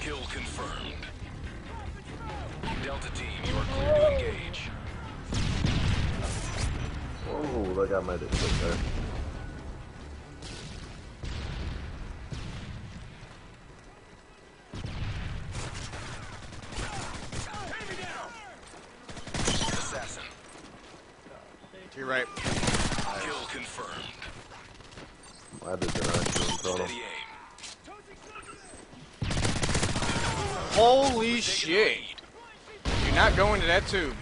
Kill confirmed. Delta team, you are clear to engage. Oh, that guy made it there. Right. Kill confirmed. My dick in action in front of Steady him. aim. Holy shit. You're not going to that tube.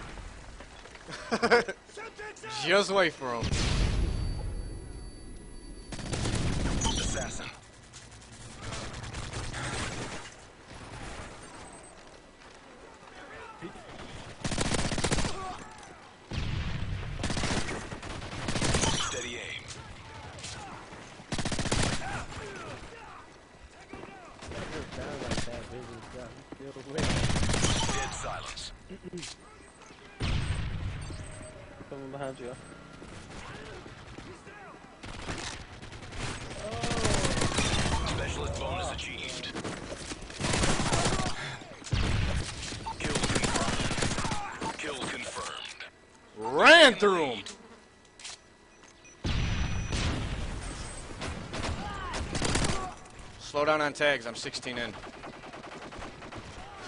Just wait for him. Assassin. Steady aim. Dead silence. Coming behind you. Specialist bonus achieved. Kill confirmed. Kill confirmed. Ran through him. Slow down on tags. I'm 16 in.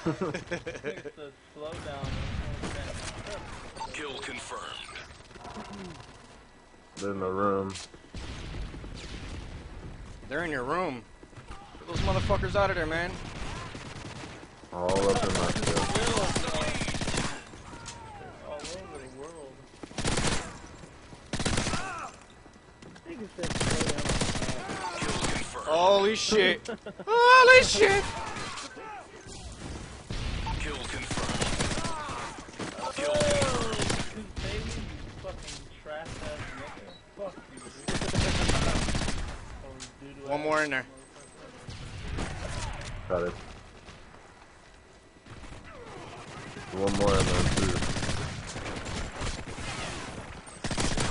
It's a slow down. Kill confirmed. They're in the room. They're in your room. Get those motherfuckers out of there, man. All up in my shit. All over the world. Nigga said slow down. Kill confirmed. Holy shit. Holy shit. One more in there. Got it. One more in there too.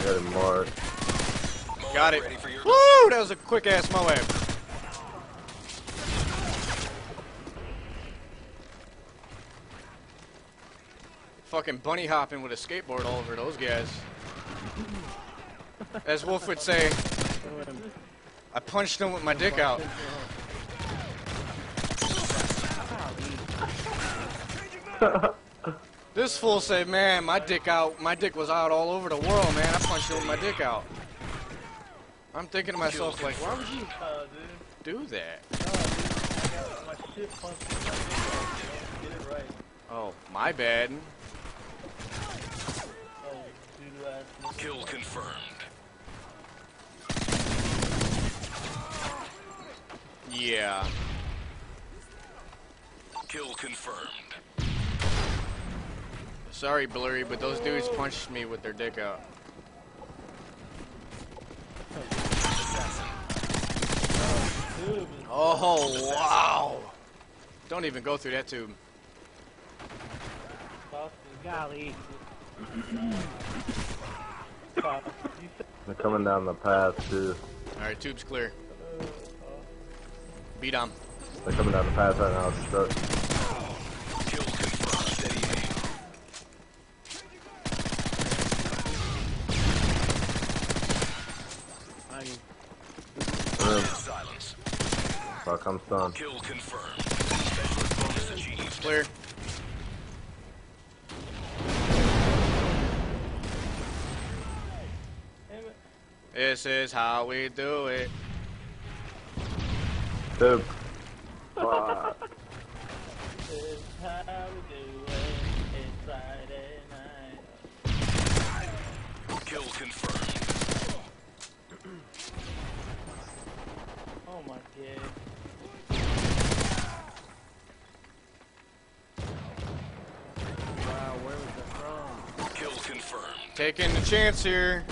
Got it marked. Got it. Ready for your Woo! That was a quick ass Moab. Fucking bunny hopping with a skateboard all over those guys. As Wolf would say, I punched him with my dick out. This fool said, "Man, my dick out. My dick was out all over the world, man. I punched him with my dick out." I'm thinking to myself, like, why would you do that? Oh, my I got my shit punched in my dick. Get it right. Oh, my bad. Oh, dude, ass nigga. Kill confirmed. Yeah. Kill confirmed. Sorry, Blurry, but those dudes punched me with their dick out. Oh, wow. Don't even go through that tube. Golly. Fuck. You said, They're coming down the path too. Alright, tube's clear. Beat on. They're coming down the path right now. It's stuck. Kill confirmed. Steady aim. I Room. Dead silence. Fuck, I'm stunned. Kill confirmed. Specialist bonus achieved. Clear. This is how we do it. Dude. Fuck. This is how we do it. It's Friday night. Kill confirmed. Oh my god. Wow, where was that from? Kill confirmed. Taking the chance here.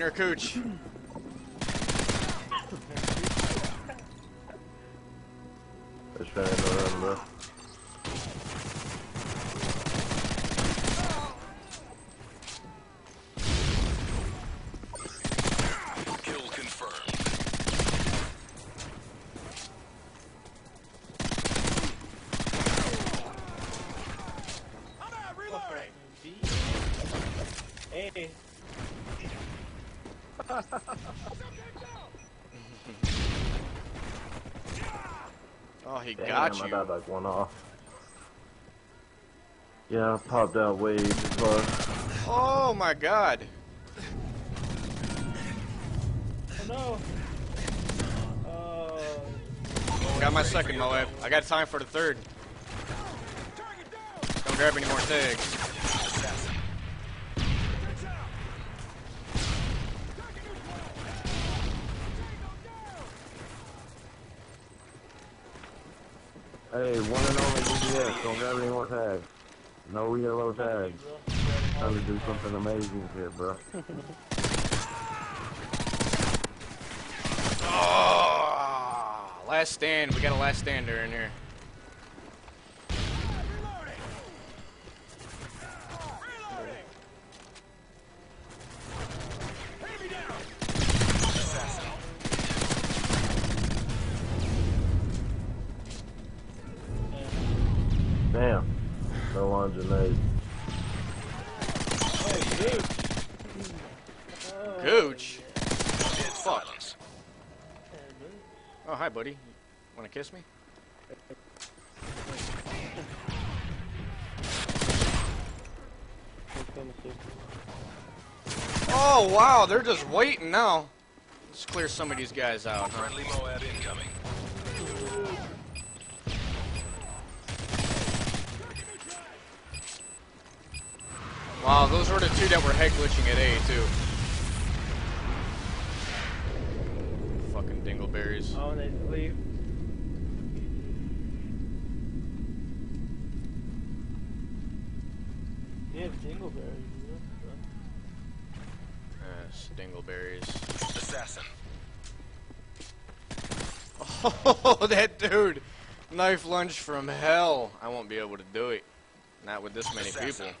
Inner cooch. They're trying to go around. Hey. Oh, he Damn, got I you. got like one off. Yeah, I popped out way too far. Oh my god. Oh no. Oh. Got my second Moab. I got time for the third. Don't grab any more tags. Hey, one and only DBS. Don't grab any more tags. No yellow tags. Trying to do something amazing here, bro. Oh, ah, last stand. We got a last stander in here. Dead silence. Oh, hi, buddy. Want to kiss me? Oh, wow. They're just waiting now. Let's clear some of these guys out, huh? Friendly Moab incoming. Wow, those were the two that were head glitching at A, too. Fucking dingleberries. Oh, and they sleep. Yeah, dingleberries. Yes, dingleberries. Assassin. Oh, that dude! Knife lunge from hell. I won't be able to do it. Not with this many Assassin. people.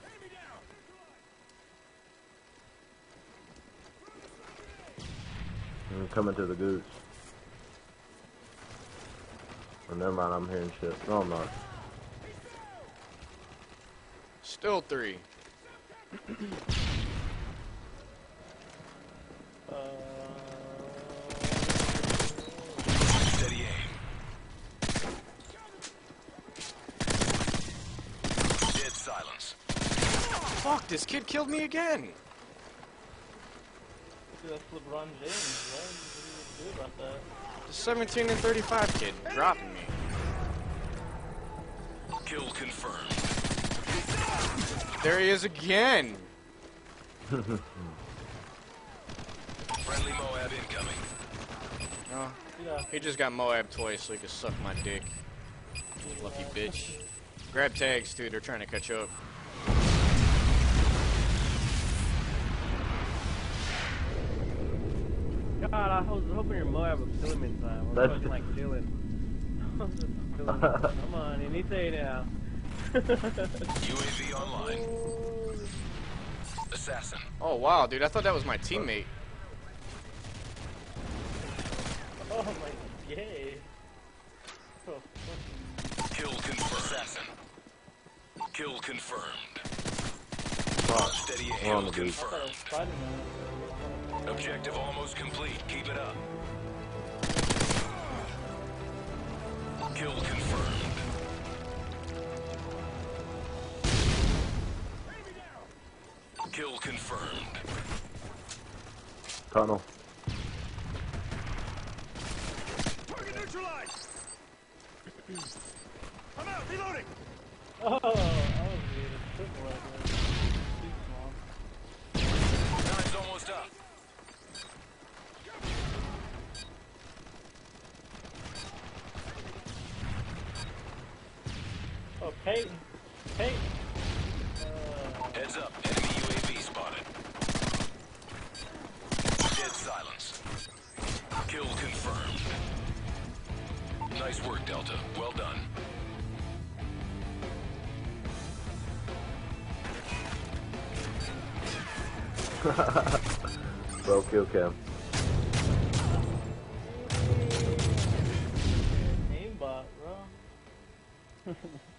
I'm coming to the goose. Oh, never mind, I'm hearing shit. No, I'm not. Still three. Uh, Steady aim. Dead silence. Fuck, this kid killed me again. dude, that's LeBron James, right? What do you do about that? The 17 and 35 kid dropping me. Kill confirmed. There he is again. Friendly Moab incoming. Oh, he just got Moab twice so he could suck my dick. Lucky bitch. Grab tags dude. they're trying to catch up. God, I was hoping your Moab would kill him in time. I was That's- fucking like chilling. I was just chilling. Come on, anything now. UAV online. Assassin. Oh wow, dude, I thought that was my teammate. Oh my gay. Oh. Kill confirmed. Assassin. Kill confirmed. Fuck. Steady aim the goose. I thought it was confirmed. Objective almost complete. Keep it up. Kill confirmed. Kill confirmed. Tunnel. Oh, I was being a triple right there. Time's almost up. Peyton. Peyton. Uh, Heads up. Enemy UAV spotted. Dead silence. Kill confirmed. Nice work, Delta. Well done. Bro, kill cam. aimbot, bro.